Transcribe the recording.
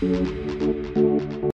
Música